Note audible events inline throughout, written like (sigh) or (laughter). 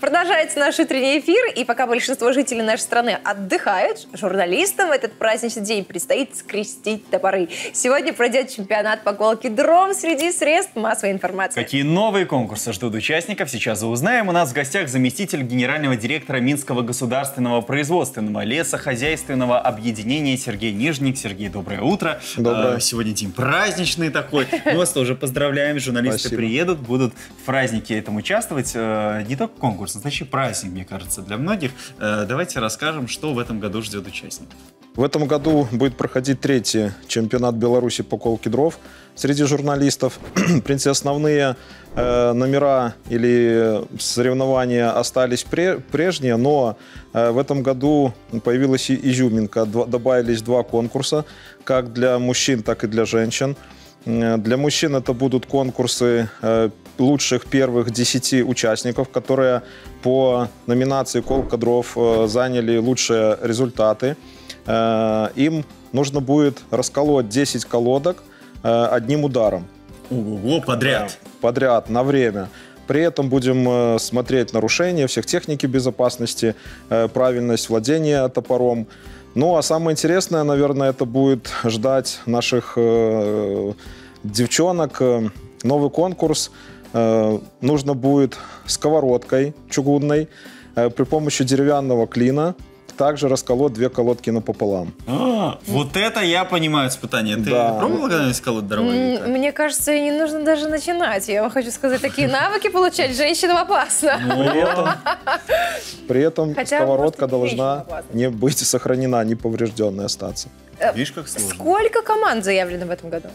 Продолжается наш утренний эфир, и пока большинство жителей нашей страны отдыхают, журналистам в этот праздничный день предстоит скрестить топоры. Сегодня пройдет чемпионат по колке дров среди средств массовой информации. Какие новые конкурсы ждут участников, сейчас узнаем. У нас в гостях заместитель генерального директора Минского государственного производственного лесохозяйственного объединения Сергей Нижник. Сергей, доброе утро. Доброе. А, сегодня день праздничный такой. Мы вас тоже поздравляем. Журналисты Спасибо. приедут, будут в празднике этом участвовать. Э, Не только конкурс, настоящий праздник, мне кажется, для многих. Э, Давайте расскажем, что в этом году ждет участников. В этом году будет проходить третий чемпионат Беларуси по колке дров среди журналистов. (clears throat) В принципе, основные э, номера или соревнования остались пре- прежние, но э, в этом году появилась изюминка. Добавились два конкурса, как для мужчин, так и для женщин. Для мужчин это будут конкурсы лучших первых 10 участников, которые по номинации «Колка дров» э, заняли лучшие результаты. Э, Им нужно будет расколоть 10 колодок э, одним ударом Ого, подряд. подряд на время. При этом будем смотреть нарушения всех техники безопасности, правильность владения топором. Ну, а самое интересное, наверное, это будет ждать наших девчонок. Новый конкурс. Э, Нужно будет сковородкой чугунной э, при помощи деревянного клина также расколоть две колодки напополам. А, вот это я понимаю испытание. Ты Да. пробовала когда-нибудь колоть дрова? Мне кажется, и не нужно даже начинать. Я вам хочу сказать, такие (laughs) навыки получать женщинам опасно. При этом, при этом Хотя, сковородка должна не быть сохранена, неповрежденной остаться. Видишь, как сложно? Сколько команд заявлено в этом году?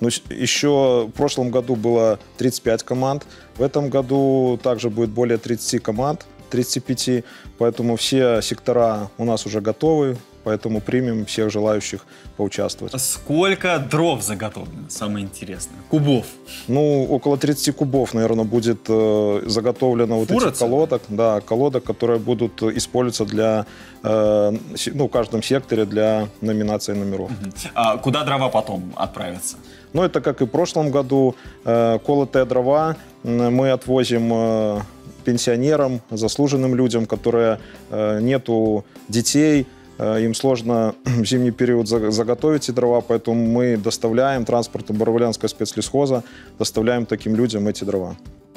Ну, с- еще в прошлом году было 35 команд. В этом году также будет более 30 команд, 35. Поэтому все сектора у нас уже готовы. Поэтому примем всех желающих поучаствовать. Сколько дров заготовлено? Самое интересное. Кубов. Ну, около 30 кубов, наверное, будет э, заготовлено вот Фура этих колодок. Да, колодок, которые будут использоваться для, э, ну, в каждом секторе для номинации номеров. А куда дрова потом отправятся? Ну, это как и в прошлом году. Э, Колотые дрова мы отвозим э, пенсионерам, заслуженным людям, которые э, нету детей, им сложно в (clears throat) зимний период за- заготовить эти дрова, поэтому мы доставляем транспортом Боровлянского спецлесхоза, доставляем таким людям эти дрова.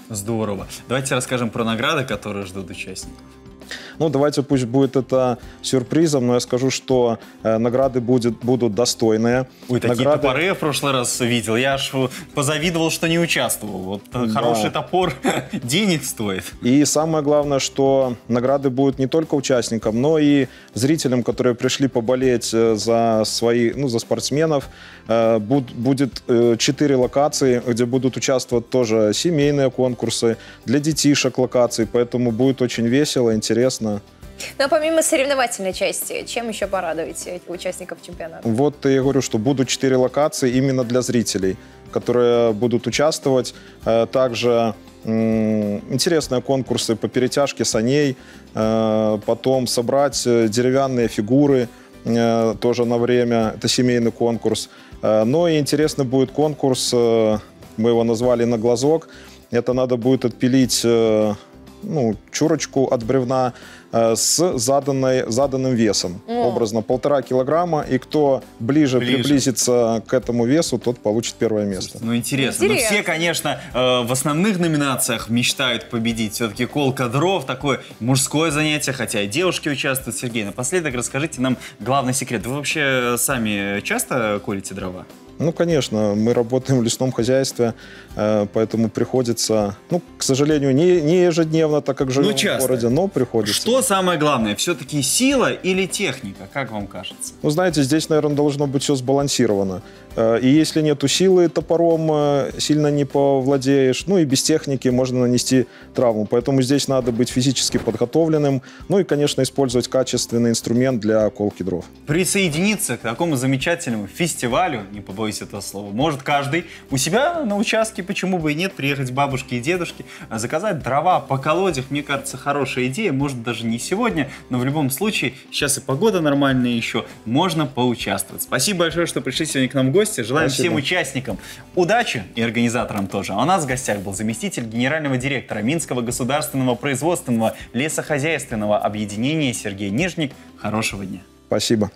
Здорово. Давайте расскажем про награды, которые ждут участников. Ну, давайте пусть будет это сюрпризом, но я скажу, что э, награды будет, будут достойные. Ой, такие Награды- топоры я в прошлый раз видел. Я аж позавидовал, что не участвовал. Вот э, Да. хороший топор (laughs) денег стоит. И самое главное, что награды будут не только участникам, но и зрителям, которые пришли поболеть э, за свои, ну, за спортсменов. Э, буд- Будет э, четыре локации, где будут участвовать тоже семейные конкурсы, для детишек локации, поэтому будет очень весело, интересно. Ну, а помимо соревновательной части, чем еще порадуете участников чемпионата? Вот я говорю, что будут четыре локации именно для зрителей, которые будут участвовать. Э, Также интересные конкурсы по перетяжке саней, э, потом собрать э, деревянные фигуры тоже на время, это семейный конкурс. Но и интересный будет конкурс, мы его назвали «На глазок». Это надо будет отпилить ну, чурочку от бревна с заданной, заданным весом. О. Образно полтора килограмма. И кто ближе, Ближе. приблизится к этому весу, тот получит первое место. Ну, интересно. Интересно. Ну, все, конечно, э, в основных номинациях мечтают победить. Все-таки колка дров, такое мужское занятие, хотя и девушки участвуют. Сергей, напоследок расскажите нам главный секрет. Вы вообще сами часто колите дрова? Ну, конечно, мы работаем в лесном хозяйстве, э, поэтому приходится, ну, к сожалению, не, не ежедневно, так как живем в часто. городе, но приходится. Что самое главное? Все-таки сила или техника? Как вам кажется? Ну, знаете, здесь, наверное, должно быть все сбалансировано. Э, И если нету силы топором, э, сильно не повладеешь, ну и без техники можно нанести травму. Поэтому здесь надо быть физически подготовленным, ну и, конечно, использовать качественный инструмент для колки дров. Присоединиться к такому замечательному фестивалю, не побоюсь этого слова, может каждый у себя на участке, почему бы и нет, приехать к бабушке и дедушке, а заказать дрова по колодях, мне кажется, хорошая идея, может даже не сегодня, но в любом случае, сейчас и погода нормальная еще, можно поучаствовать. Спасибо большое, что пришли сегодня к нам в гости. Гости. Желаем Спасибо. всем участникам удачи и организаторам тоже. А у нас в гостях был заместитель генерального директора Минского государственного производственного лесохозяйственного объединения Сергей Нижник. Хорошего дня. Спасибо.